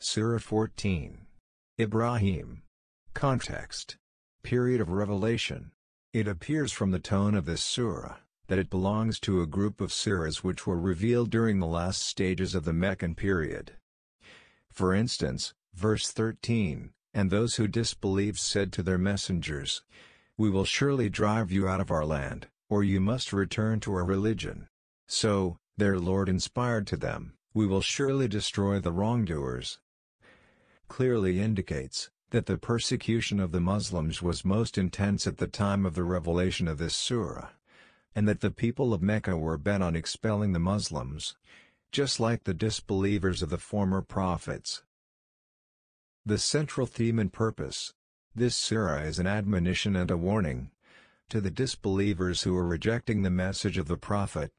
Surah 14. Ibrahim. Context. Period of revelation. It appears from the tone of this surah, that it belongs to a group of surahs which were revealed during the last stages of the Meccan period. For instance, verse 13, And those who disbelieved said to their messengers, We will surely drive you out of our land, or you must return to our religion. So, their Lord inspired to them, We will surely destroy the wrongdoers. Clearly indicates, that the persecution of the Muslims was most intense at the time of the revelation of this surah. And that the people of Mecca were bent on expelling the Muslims. Just like the disbelievers of the former prophets. The central theme and purpose. This surah is an admonition and a warning. To the disbelievers who are rejecting the message of the Prophet.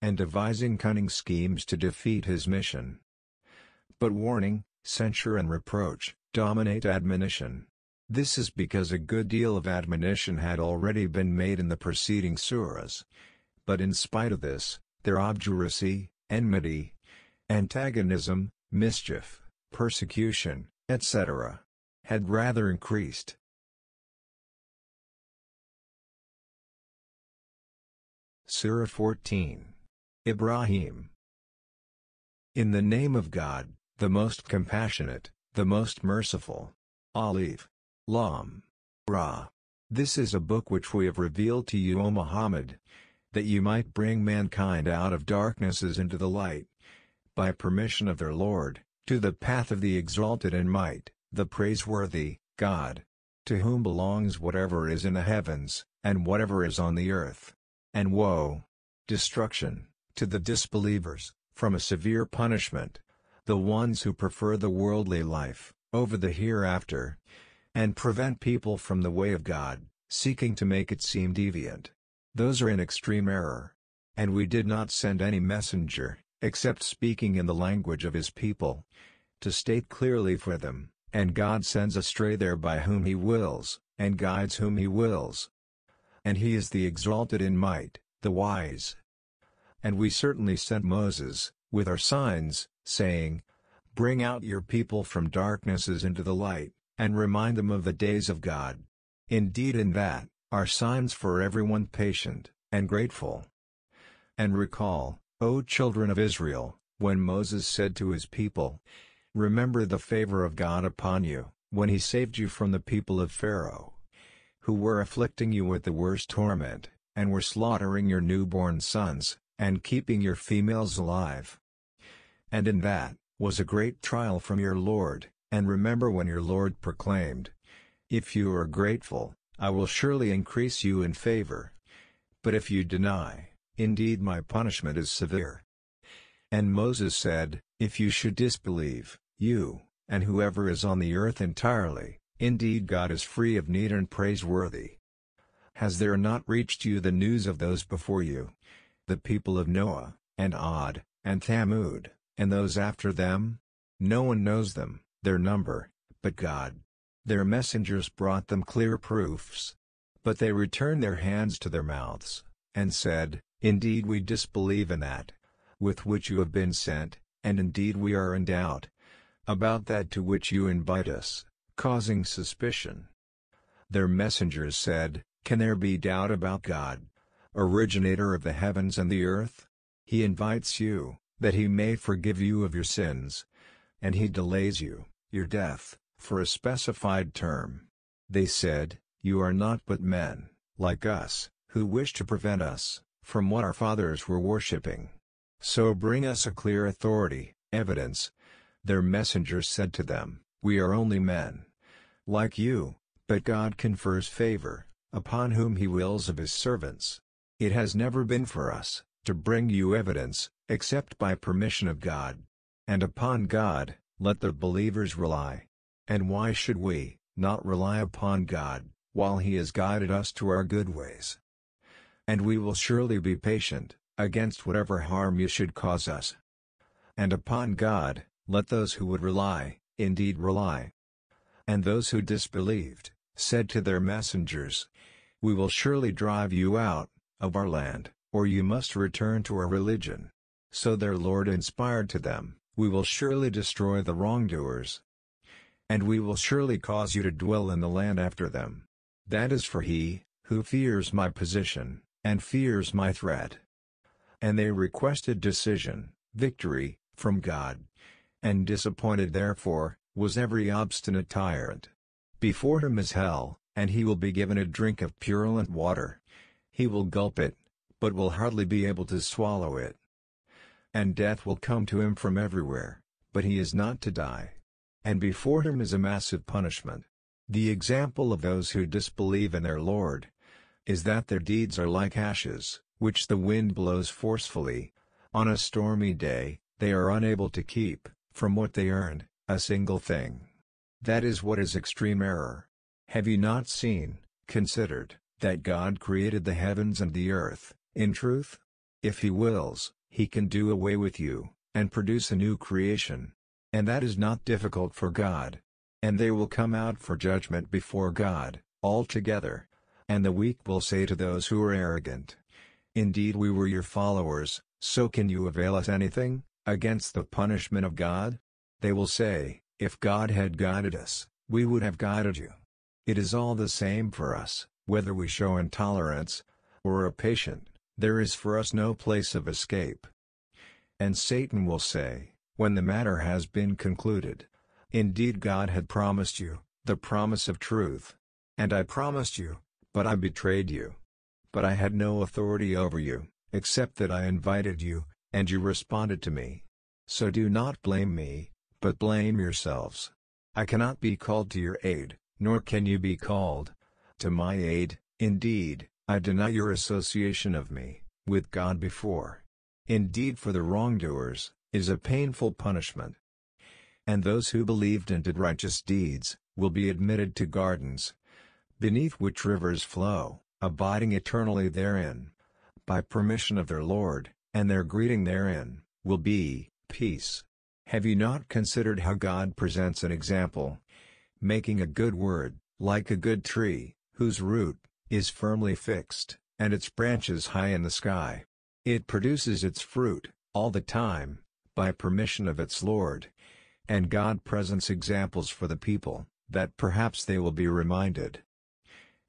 And devising cunning schemes to defeat his mission. But warning, censure and reproach, dominate admonition. This is because a good deal of admonition had already been made in the preceding surahs. But in spite of this, their obduracy, enmity, antagonism, mischief, persecution, etc., had rather increased. Surah 14. Ibrahim In the name of God, the most compassionate, the most merciful. Alif. Lam. Ra. This is a book which we have revealed to you O Muhammad, that you might bring mankind out of darknesses into the light, by permission of their Lord, to the path of the exalted in might, the praiseworthy, God, to whom belongs whatever is in the heavens, and whatever is on the earth. And woe, destruction, to the disbelievers, from a severe punishment, the ones who prefer the worldly life, over the hereafter, and prevent people from the way of God, seeking to make it seem deviant. Those are in extreme error. And we did not send any messenger, except speaking in the language of his people, to state clearly for them, and God sends astray there by whom he wills, and guides whom he wills. And he is the exalted in might, the wise. And we certainly sent Moses, with our signs, saying, Bring out your people from darknesses into the light, and remind them of the days of God. Indeed in that, are signs for everyone patient, and grateful. And recall, O children of Israel, when Moses said to his people, Remember the favor of God upon you, when he saved you from the people of Pharaoh, who were afflicting you with the worst torment, and were slaughtering your newborn sons, and keeping your females alive. And in that, was a great trial from your Lord, and remember when your Lord proclaimed, If you are grateful, I will surely increase you in favor. But if you deny, indeed my punishment is severe. And Moses said, If you should disbelieve, you, and whoever is on the earth entirely, indeed God is free of need and praiseworthy. Has there not reached you the news of those before you? The people of Noah, and Ad, and Thamud, and those after them? No one knows them, their number, but God. Their messengers brought them clear proofs. But they returned their hands to their mouths, and said, Indeed we disbelieve in that, with which you have been sent, and indeed we are in doubt, about that to which you invite us, causing suspicion. Their messengers said, Can there be doubt about God, originator of the heavens and the earth? He invites you, that he may forgive you of your sins. And he delays you, your death, for a specified term. They said, You are not but men, like us, who wish to prevent us, from what our fathers were worshipping. So bring us a clear authority, evidence. Their messengers said to them, We are only men. Like you, but God confers favor, upon whom he wills of his servants. It has never been for us, to bring you evidence, except by permission of God. And upon God, let the believers rely. And why should we, not rely upon God, while He has guided us to our good ways? And we will surely be patient, against whatever harm you should cause us. And upon God, let those who would rely, indeed rely. And those who disbelieved, said to their messengers, We will surely drive you out, of our land, or you must return to our religion. So their Lord inspired to them, we will surely destroy the wrongdoers. And we will surely cause you to dwell in the land after them. That is for he, who fears my position, and fears my threat. And they requested decision, victory, from God. And disappointed therefore, was every obstinate tyrant. Before him is hell, and he will be given a drink of purulent water. He will gulp it, but will hardly be able to swallow it. And death will come to him from everywhere, but he is not to die. And before him is a massive punishment. The example of those who disbelieve in their Lord is that their deeds are like ashes, which the wind blows forcefully. On a stormy day, they are unable to keep, from what they earned, a single thing. That is what is extreme error. Have you not seen, considered, that God created the heavens and the earth, in truth? If He wills, He can do away with you, and produce a new creation. And that is not difficult for God. And they will come out for judgment before God, all together. And the weak will say to those who are arrogant, Indeed we were your followers, so can you avail us anything, against the punishment of God? They will say, If God had guided us, we would have guided you. It is all the same for us, whether we show intolerance, or are patient, there is for us no place of escape. And Satan will say, when the matter has been concluded, Indeed God had promised you, the promise of truth. And I promised you, but I betrayed you. But I had no authority over you, except that I invited you, and you responded to me. So do not blame me, but blame yourselves. I cannot be called to your aid, nor can you be called to my aid, indeed, I deny your association of me, with God before. Indeed for the wrongdoers, is a painful punishment. And those who believed and did righteous deeds, will be admitted to gardens, beneath which rivers flow, abiding eternally therein. By permission of their Lord, and their greeting therein, will be, peace. Have you not considered how God presents an example? Making a good word, like a good tree, whose root, is firmly fixed, and its branches high in the sky. It produces its fruit, all the time, by permission of its Lord. And God presents examples for the people, that perhaps they will be reminded.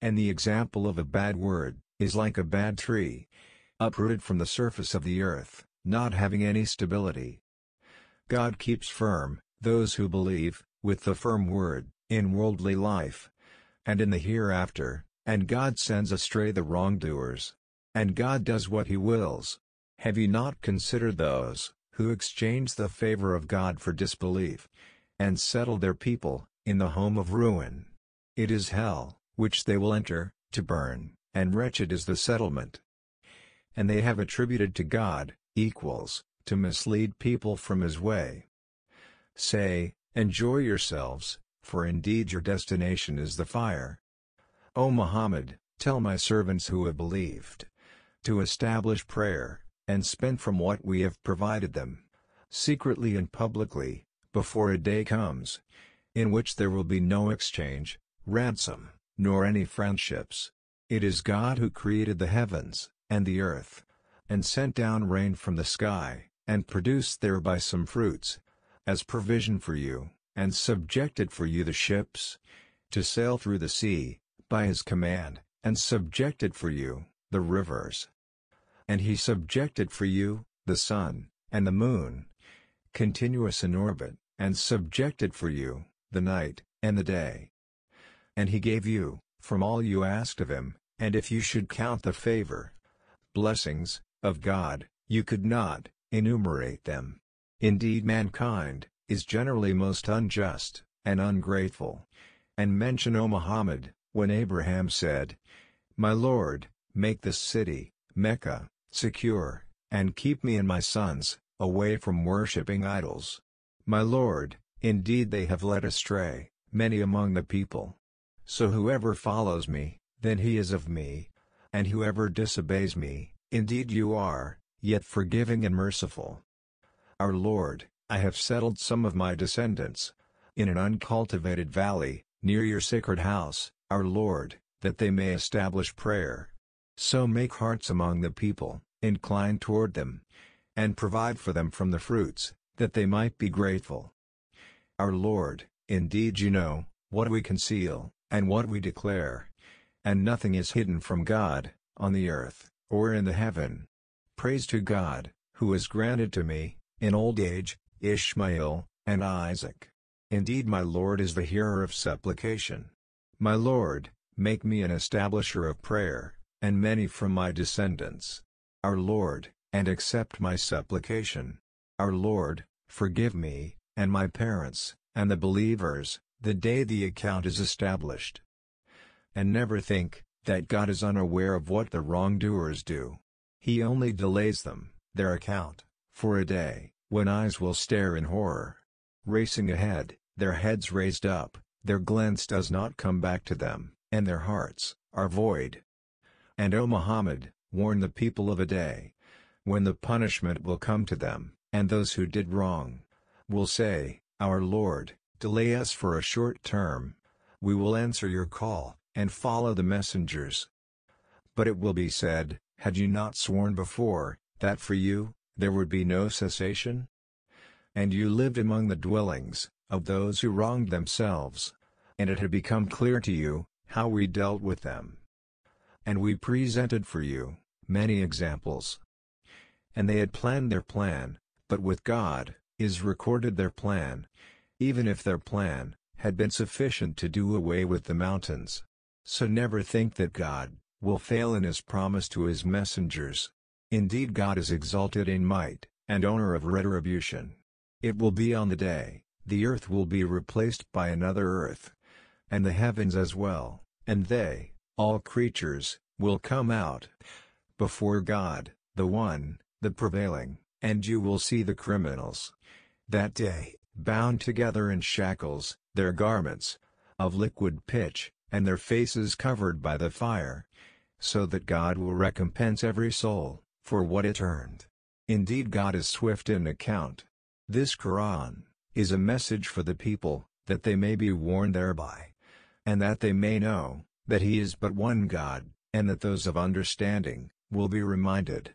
And the example of a bad word, is like a bad tree, uprooted from the surface of the earth, not having any stability. God keeps firm, those who believe, with the firm word, in worldly life, and in the hereafter, and God sends astray the wrongdoers. And God does what he wills. Have you not considered those, who exchange the favor of God for disbelief, and settle their people, in the home of ruin? It is hell, which they will enter, to burn, and wretched is the settlement and they have attributed to God, equals, to mislead people from his way. Say, enjoy yourselves, for indeed your destination is the fire. O Muhammad, tell my servants who have believed, to establish prayer, and spend from what we have provided them, secretly and publicly, before a day comes, in which there will be no exchange, ransom, nor any friendships. It is God who created the heavens, and the earth, and sent down rain from the sky, and produced thereby some fruits, as provision for you, and subjected for you the ships, to sail through the sea, by his command, and subjected for you, the rivers. And he subjected for you, the sun, and the moon, continuous in orbit, and subjected for you, the night, and the day. And he gave you, from all you asked of him, and if you should count the favor, blessings, of God, you could not, enumerate them. Indeed mankind, is generally most unjust, and ungrateful. And mention O Muhammad, when Abraham said, My Lord, make this city, Mecca, secure, and keep me and my sons, away from worshipping idols. My Lord, indeed they have led astray, many among the people. So whoever follows me, then he is of me, and whoever disobeys me, indeed you are, yet forgiving and merciful. Our Lord, I have settled some of my descendants, in an uncultivated valley, near your sacred house, our Lord, that they may establish prayer. So make hearts among the people, incline toward them, and provide for them from the fruits, that they might be grateful. Our Lord, indeed you know, what we conceal, and what we declare. And nothing is hidden from God, on the earth, or in the heaven. Praise to God, who has granted to me, in old age, Ishmael, and Isaac. Indeed my Lord is the hearer of supplication. My Lord, make me an establisher of prayer, and many from my descendants. Our Lord, and accept my supplication. Our Lord, forgive me, and my parents, and the believers, the day the account is established. And never think, that God is unaware of what the wrongdoers do. He only delays them, their account, for a day, when eyes will stare in horror. Racing ahead, their heads raised up, their glance does not come back to them, and their hearts, are void. And O Muhammad, warn the people of a day, when the punishment will come to them, and those who did wrong, will say, Our Lord, delay us for a short term. We will answer your call, and follow the messengers. But it will be said, had you not sworn before, that for you, there would be no cessation? And you lived among the dwellings, of those who wronged themselves. And it had become clear to you, how we dealt with them. And we presented for you, many examples. And they had planned their plan, but with God, is recorded their plan. Even if their plan, had been sufficient to do away with the mountains. So never think that God, will fail in his promise to his messengers. Indeed God is exalted in might, and owner of retribution. It will be on the day, the earth will be replaced by another earth. And the heavens as well, and they, all creatures, will come out before God, the One, the prevailing, and you will see the criminals. That day, bound together in shackles, their garments, of liquid pitch, and their faces covered by the fire. So that God will recompense every soul, for what it earned. Indeed God is swift in account. This Quran, is a message for the people, that they may be warned thereby. And that they may know, that He is but one God, and that those of understanding, will be reminded.